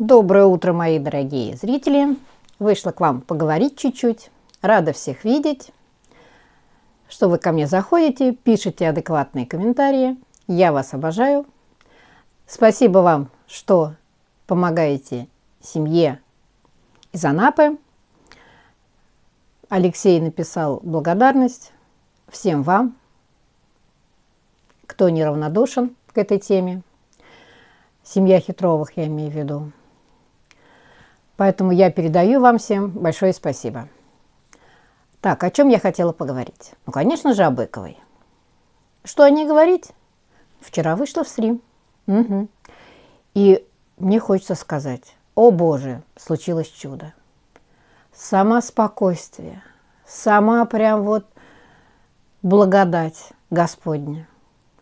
Доброе утро, мои дорогие зрители. Вышла к вам поговорить чуть-чуть. Рада всех видеть. Что вы ко мне заходите, пишите адекватные комментарии. Я вас обожаю. Спасибо вам, что помогаете семье из Анапы. Алексей написал благодарность всем вам, кто неравнодушен к этой теме. Семья Хитровых, я имею в виду. Поэтому я передаю вам всем большое спасибо. Так, о чем я хотела поговорить? Ну, конечно же, о Быковой. Что о ней говорить? Вчера вышла в стрим. Угу. И мне хочется сказать, о боже, случилось чудо. Сама спокойствие, сама прям вот благодать Господня.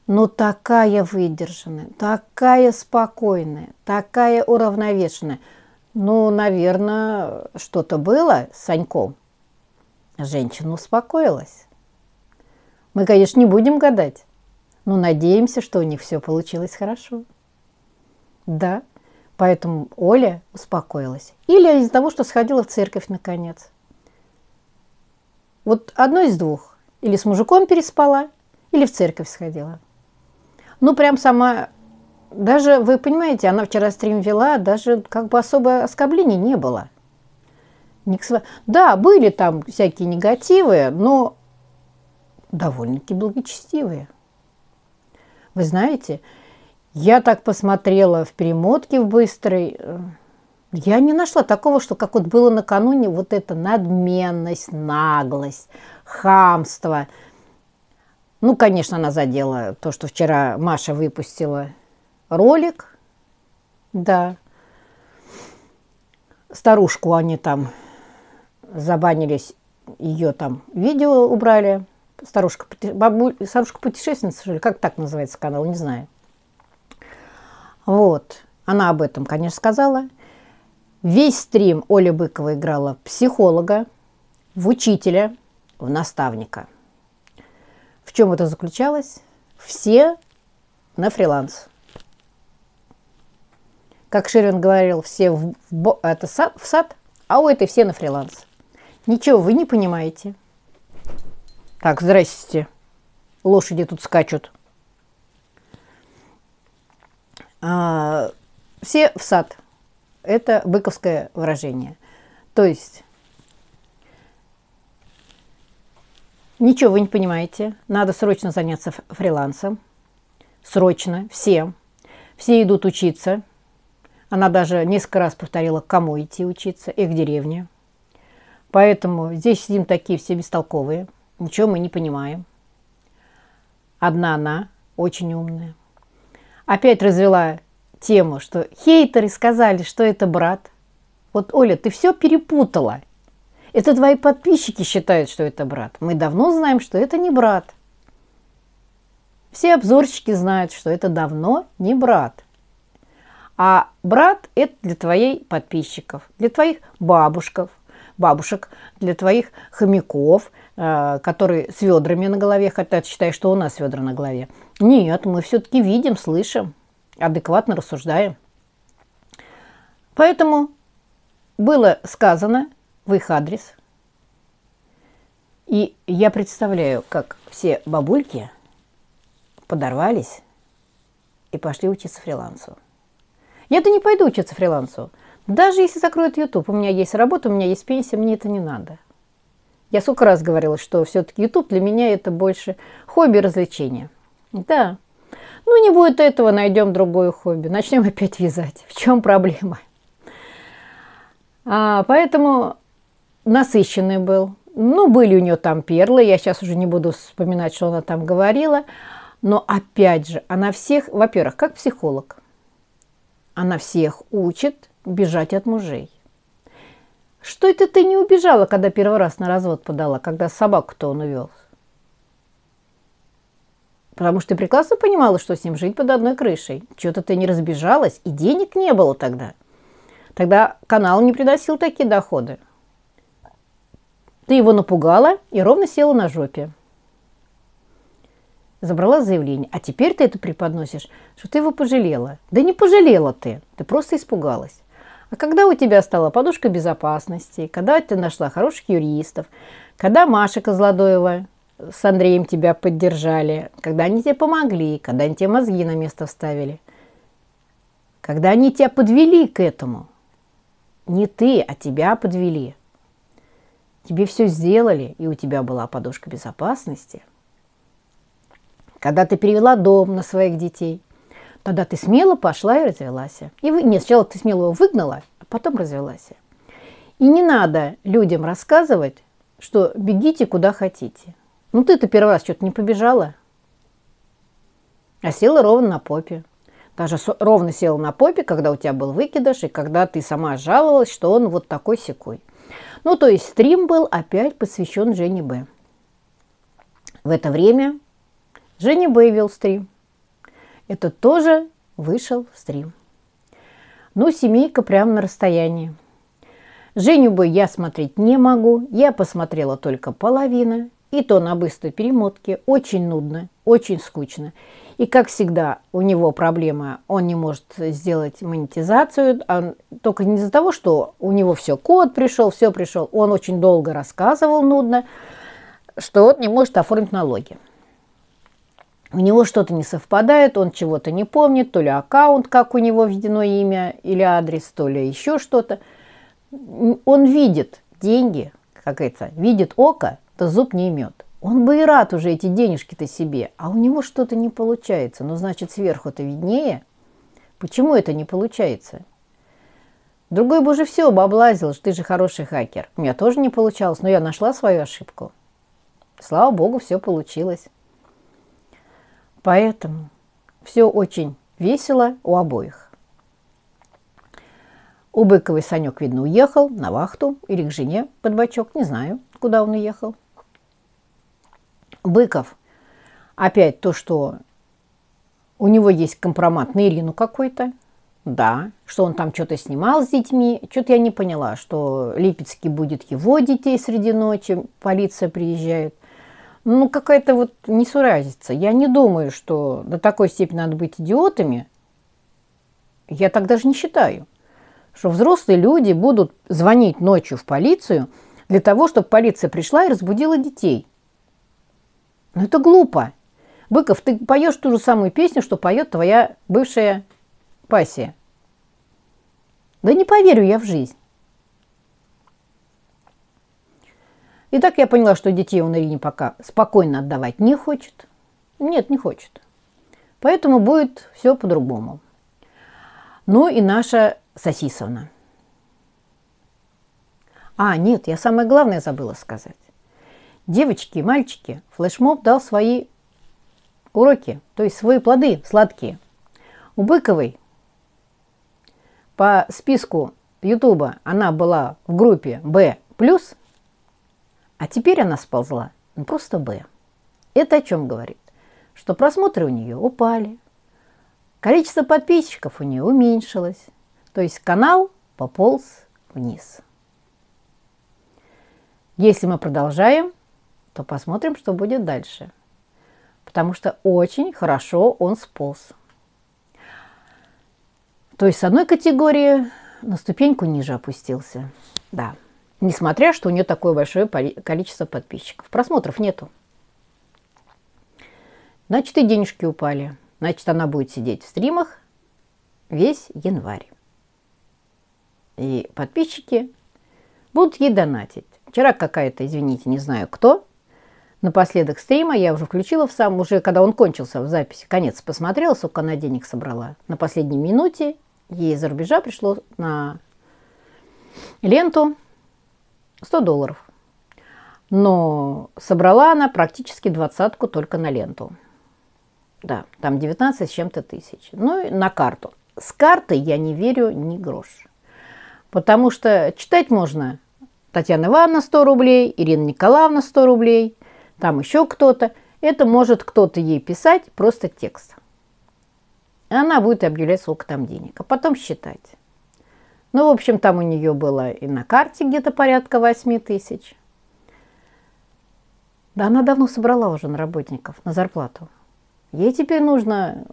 Ну, такая выдержанная, такая спокойная, такая уравновешенная – ну, наверное, что-то было с Саньком. Женщина успокоилась. Мы, конечно, не будем гадать, но надеемся, что у них все получилось хорошо. Да, поэтому Оля успокоилась. Или из-за того, что сходила в церковь наконец. Вот одно из двух. Или с мужиком переспала, или в церковь сходила. Ну, прям сама даже, вы понимаете, она вчера стрим вела, даже как бы особо оскорблений не было. Да, были там всякие негативы, но довольно-таки благочестивые. Вы знаете, я так посмотрела в перемотке в быстрой, э, я не нашла такого, что как вот было накануне, вот эта надменность, наглость, хамство. Ну, конечно, она задела то, что вчера Маша выпустила ролик, да. Старушку они там забанились, ее там видео убрали. Старушка, бабу, старушка путешественница, что ли, как так называется канал, не знаю. Вот, она об этом, конечно, сказала. Весь стрим Оля Быкова играла в психолога, в учителя, в наставника. В чем это заключалось? Все на фриланс как Ширин говорил, все в, в, это, сад, в сад, а у этой все на фриланс. Ничего вы не понимаете. Так, здрасте. Лошади тут скачут. А, все в сад. Это быковское выражение. То есть ничего вы не понимаете. Надо срочно заняться фрилансом. Срочно. Все. Все идут учиться. Она даже несколько раз повторила, кому идти учиться и к деревне. Поэтому здесь сидим такие все бестолковые, ничего мы не понимаем. Одна она, очень умная. Опять развела тему, что хейтеры сказали, что это брат. Вот, Оля, ты все перепутала. Это твои подписчики считают, что это брат. Мы давно знаем, что это не брат. Все обзорщики знают, что это давно не брат. А брат – это для твоих подписчиков, для твоих бабушков, бабушек, для твоих хомяков, э, которые с ведрами на голове, хотя ты считаешь, что у нас ведра на голове. Нет, мы все-таки видим, слышим, адекватно рассуждаем. Поэтому было сказано в их адрес. И я представляю, как все бабульки подорвались и пошли учиться фрилансу. Я-то не пойду учиться фрилансу. Даже если закроют YouTube, у меня есть работа, у меня есть пенсия, мне это не надо. Я сколько раз говорила, что все-таки YouTube для меня это больше хобби, развлечение. Да. Ну, не будет этого, найдем другое хобби. Начнем опять вязать. В чем проблема? А, поэтому насыщенный был. Ну, были у нее там перлы. Я сейчас уже не буду вспоминать, что она там говорила. Но опять же, она всех, во-первых, как психолог – она всех учит бежать от мужей. Что это ты не убежала, когда первый раз на развод подала, когда собаку-то он увел? Потому что ты прекрасно понимала, что с ним жить под одной крышей. Чего-то ты не разбежалась, и денег не было тогда. Тогда канал не приносил такие доходы. Ты его напугала и ровно села на жопе забрала заявление, а теперь ты это преподносишь, что ты его пожалела. Да не пожалела ты, ты просто испугалась. А когда у тебя стала подушка безопасности, когда ты нашла хороших юристов, когда Маша Козлодоева с Андреем тебя поддержали, когда они тебе помогли, когда они тебе мозги на место вставили, когда они тебя подвели к этому. Не ты, а тебя подвели. Тебе все сделали, и у тебя была подушка безопасности. Когда ты перевела дом на своих детей, тогда ты смело пошла и развелась. И вы, нет, сначала ты смело его выгнала, а потом развелась. И не надо людям рассказывать, что бегите куда хотите. Ну ты-то первый раз что-то не побежала, а села ровно на попе. Даже ровно села на попе, когда у тебя был выкидыш, и когда ты сама жаловалась, что он вот такой секой. Ну, то есть стрим был опять посвящен Жене Б. В это время Женя Б вел стрим. Это тоже вышел в стрим. Ну, семейка прямо на расстоянии. Женю Б я смотреть не могу. Я посмотрела только половину. И то на быстрой перемотке. Очень нудно, очень скучно. И, как всегда, у него проблема, он не может сделать монетизацию, а только не из-за того, что у него все, код пришел, все пришел. Он очень долго рассказывал, нудно, что он не может оформить налоги. У него что-то не совпадает, он чего-то не помнит, то ли аккаунт, как у него введено имя или адрес, то ли еще что-то. Он видит деньги, как это, видит око, то зуб не имет. Он бы и рад уже эти денежки-то себе, а у него что-то не получается. Ну, значит, сверху-то виднее. Почему это не получается? Другой бы уже все бы облазил, что ты же хороший хакер. У меня тоже не получалось, но я нашла свою ошибку. Слава богу, все получилось. Поэтому все очень весело у обоих. У Быковой Санек, видно, уехал на вахту или к жене под бочок, не знаю, куда он уехал. Быков, опять то, что у него есть компромат на Ирину какой-то, да, что он там что-то снимал с детьми. Что-то я не поняла, что Липецкий будет его детей среди ночи, полиция приезжает. Ну, какая-то вот несуразица. Я не думаю, что до такой степени надо быть идиотами. Я так даже не считаю, что взрослые люди будут звонить ночью в полицию для того, чтобы полиция пришла и разбудила детей. Ну это глупо. Быков, ты поешь ту же самую песню, что поет твоя бывшая пассия. Да не поверю я в жизнь. И так я поняла, что детей он Ирине пока спокойно отдавать не хочет. Нет, не хочет. Поэтому будет все по-другому. Ну и наша Сосисовна. А, нет, я самое главное забыла сказать. Девочки и мальчики, флешмоб дал свои уроки, то есть свои плоды сладкие. У Быковой по списку Ютуба она была в группе Б+, а теперь она сползла ну, просто Б. Это о чем говорит? Что просмотры у нее упали, количество подписчиков у нее уменьшилось, то есть канал пополз вниз. Если мы продолжаем, то посмотрим, что будет дальше. Потому что очень хорошо он сполз. То есть с одной категории на ступеньку ниже опустился. Да. Несмотря, что у нее такое большое количество подписчиков. Просмотров нету. Значит, и денежки упали. Значит, она будет сидеть в стримах весь январь. И подписчики будут ей донатить. Вчера какая-то, извините, не знаю кто, Напоследок стрима я уже включила в сам, уже когда он кончился в записи, конец посмотрела, сколько она денег собрала. На последней минуте ей из-за рубежа пришло на ленту 100 долларов. Но собрала она практически двадцатку только на ленту. Да, там 19 с чем-то тысяч. Ну и на карту. С картой я не верю ни грош. Потому что читать можно Татьяна Ивановна 100 рублей, Ирина Николаевна 100 рублей, там еще кто-то. Это может кто-то ей писать просто текст. И она будет объявлять, сколько там денег, а потом считать. Ну, в общем, там у нее было и на карте где-то порядка 8 тысяч. Да она давно собрала уже на работников, на зарплату. Ей теперь нужно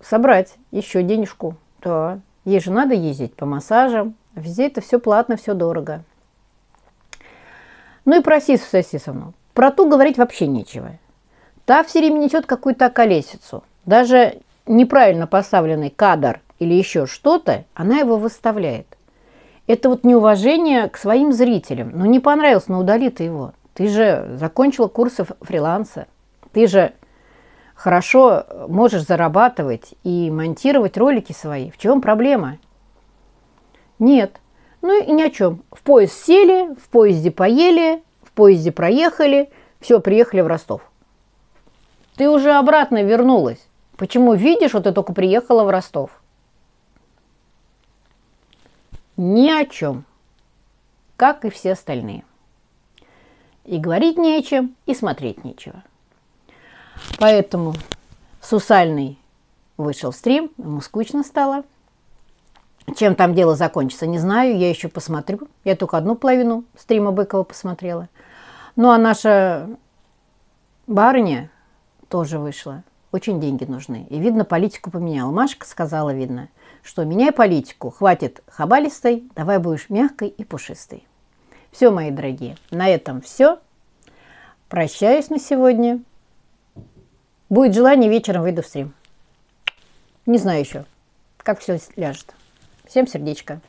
собрать еще денежку. Да, Ей же надо ездить по массажам. Везде это все платно, все дорого. Ну и про Сису Сосисовну. Про ту говорить вообще нечего. Та все время несет какую-то колесицу. Даже неправильно поставленный кадр или еще что-то, она его выставляет. Это вот неуважение к своим зрителям. Ну не понравилось, но удали ты его. Ты же закончила курсы фриланса. Ты же хорошо можешь зарабатывать и монтировать ролики свои. В чем проблема? Нет. Ну и ни о чем. В поезд сели, в поезде поели, в поезде проехали, все, приехали в Ростов. Ты уже обратно вернулась. Почему видишь, что ты только приехала в Ростов? Ни о чем. Как и все остальные. И говорить не о чем, и смотреть нечего. Поэтому Сусальный вышел в стрим, ему скучно стало. Чем там дело закончится, не знаю, я еще посмотрю. Я только одну половину стрима Быкова посмотрела. Ну, а наша барыня тоже вышла. Очень деньги нужны. И, видно, политику поменяла. Машка сказала, видно, что меняй политику, хватит хабалистой, давай будешь мягкой и пушистой. Все, мои дорогие, на этом все. Прощаюсь на сегодня. Будет желание, вечером выйду в стрим. Не знаю еще, как все ляжет. Всем сердечко.